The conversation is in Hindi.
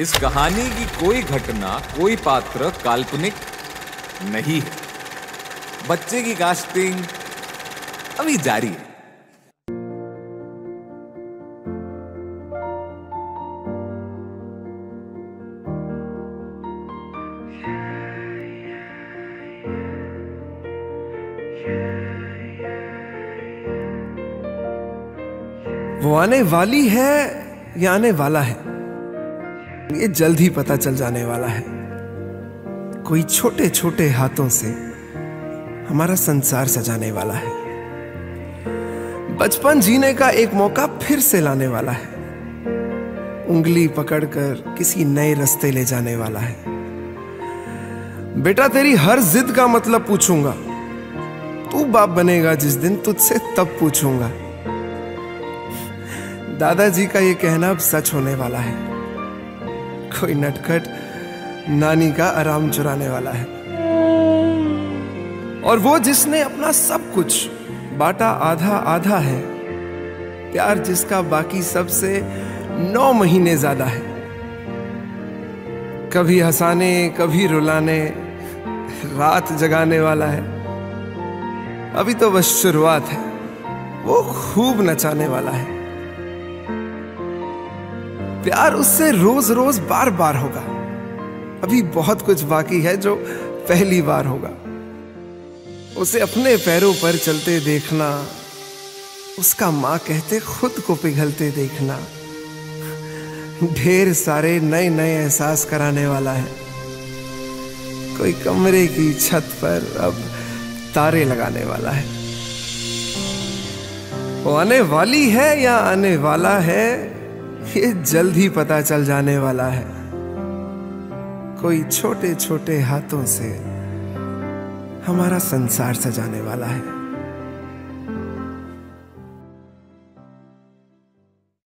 इस कहानी की कोई घटना, कोई पात्र काल्पनिक नहीं है। बच्चे की कास्टिंग अभी जारी है। वो आने वाली है या आने वाला है? ये जल्द ही पता चल जाने वाला है। कोई छोटे छोटे हाथों से हमारा संसार सजाने वाला है। बचपन जीने का एक मौका फिर से लाने वाला है। उंगली पकड़कर किसी नए रास्ते ले जाने वाला है। बेटा, तेरी हर जिद का मतलब पूछूँगा। तू बाप बनेगा जिस दिन तुझसे तब पूछूँगा। दादाजी का ये कहना अब सच होने वाला है। कोई नटखट नानी का आराम चुराने वाला है। और वो जिसने अपना सब कुछ, बाटा आधा आधा है, प्यार जिसका बाकी सबसे नौ महीने ज़्यादा है। कभी हंसाने, कभी रुलाने, रात जगाने वाला है। अभी तो बस शुरुआत है, वो खूब नचाने वाला है। प्यार उससे रोज रोज बार बार होगा। अभी बहुत कुछ बाकी है जो पहली बार होगा। उसे अपने पैरों पर चलते देखना, उसका माँ कहते खुद को पिघलते देखना। ढेर सारे नए नए एहसास कराने वाला है। कोई कमरे की छत पर अब तारे लगाने वाला है। वो आने वाली है या आने वाला है? ये जल्द ही पता चल जाने वाला है। कोई छोटे छोटे हाथों से हमारा संसार सजाने वाला है।